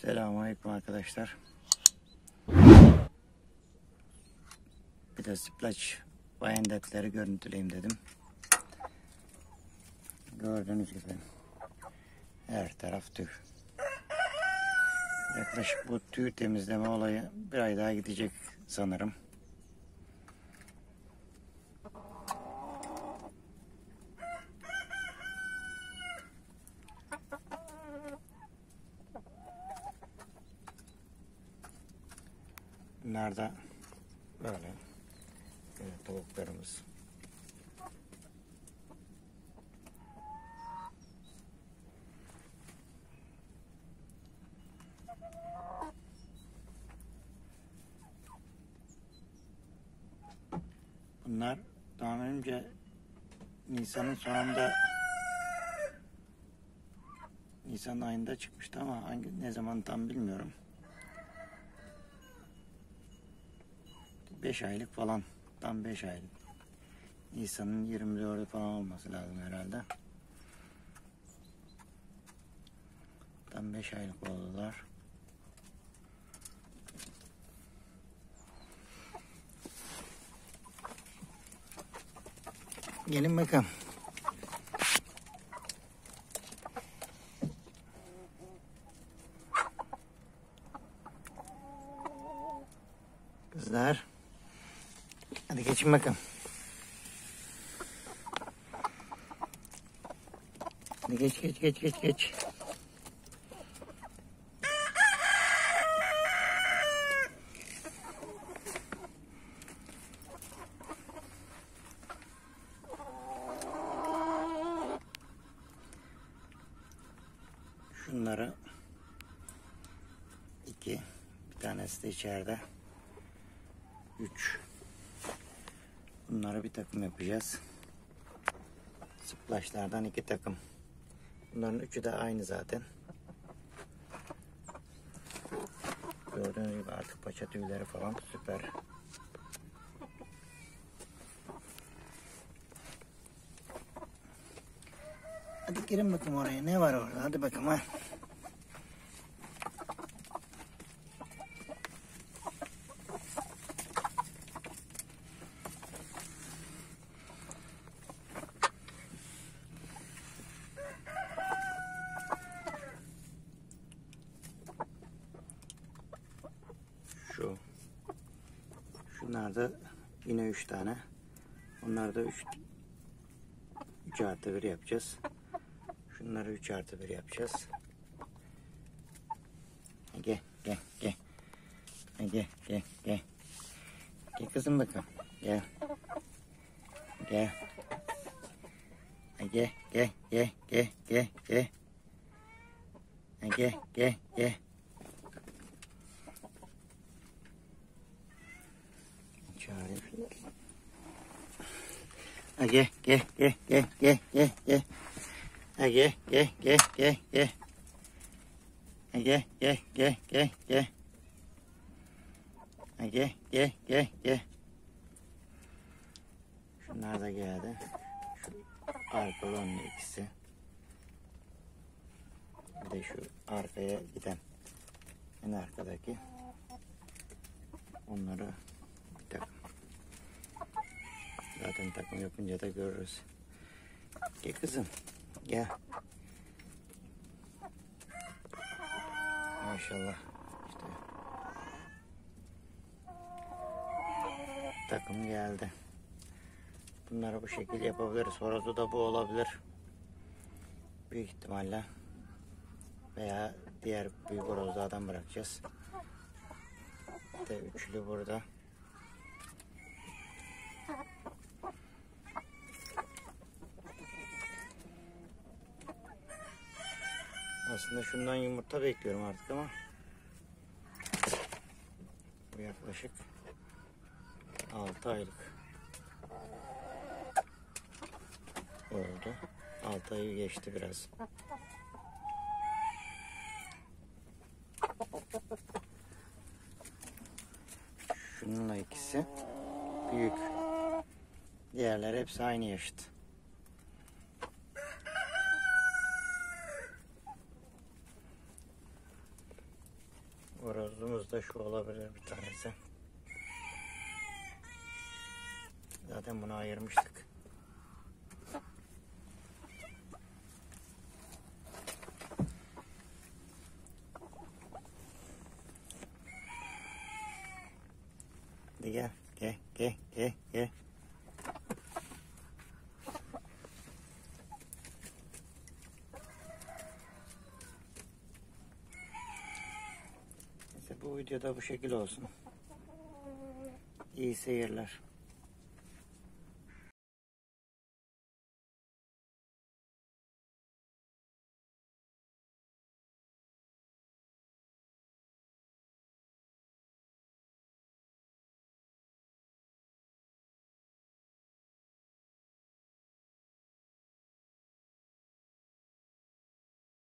Selamünaleyküm arkadaşlar. Bir de splash bayendetleri görüntüleyeyim dedim. Gördüğünüz gibi her taraf tüy. Yaklaşık bu tüy temizleme olayı bir ay daha gidecek sanırım. Bunlar da böyle, böyle tavuklarımız. Bunlar tahminimce Nisan'ın sonunda Nisan ayında çıkmıştı ama hangi ne zaman tam bilmiyorum. 5 aylık falan. Tam 5 aylık. Nisan'ın 24'ü falan olması lazım herhalde. Tam 5 aylık oldular. Gelin bakalım. Kızlar. Hadi geçin bakalım. Hadi geç geç geç geç geç. Şunları iki, bir tanesi de içeride. Üç. Bunları bir takım yapacağız. Splashlardan iki takım. Bunların üçü de aynı zaten. Gördüğünüz gibi artık paça tüyleri falan süper. Hadi girin bakalım oraya. Ne var orada? Hadi bakalım ha. Şu. Şunlar da yine üç tane. Bunlar da üç, üç artı bir yapacağız. Şunları üç artı bir yapacağız. Gel gel gel. Gel gel gel. Gel kızım bakalım. Gel. Gel. Gel gel gel gel gel gel. Gel gel gel. Çağırayım şunları. Ha, Gel gel gel gel gel gel gel. Ha, Gel gel gel gel gel. Ha, Gel gel gel gel gel. Ha, Gel gel gel gel. Şunlar da geldi. Şu arkalı önlü ikisi. Bir de şu arkaya giden en arkadaki. Onları bir takım. Zaten takım yapınca da görürüz. Gel kızım. Gel. Maşallah. İşte. Takım geldi. Bunları bu şekilde yapabiliriz. Horozu da bu olabilir. Büyük ihtimalle. Veya diğer büyük horozlardan bırakacağız. De üçlü burada. Aslında şundan yumurta bekliyorum artık ama bu yaklaşık 6 aylık oldu. 6 ayı geçti biraz. Şununla ikisi büyük. Diğerler hepsi aynı yaşıt. Da şu olabilir bir tanesi. Zaten bunu ayırmıştık. Gel, gel, gel, gel, gel. Bu videoda bu şekil olsun. İyi seyirler.